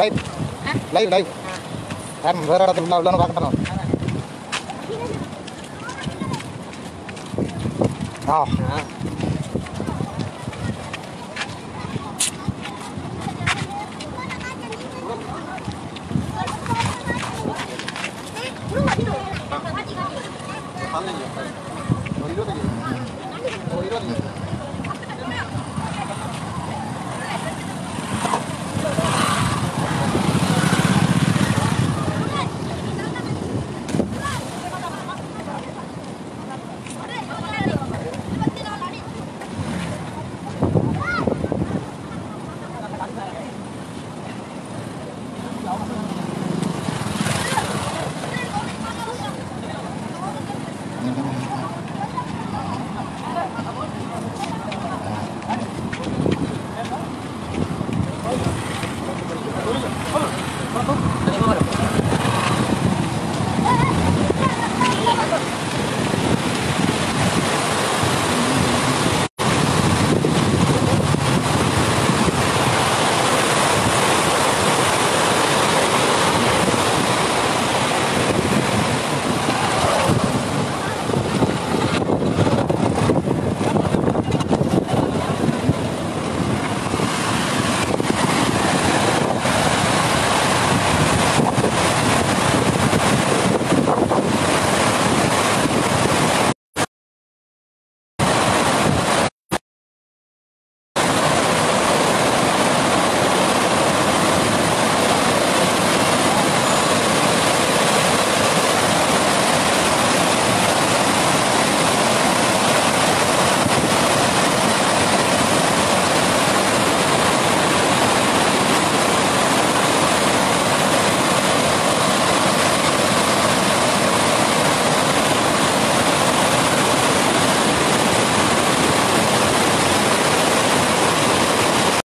live live live వేరే లోను కాకుండా పన్నెండు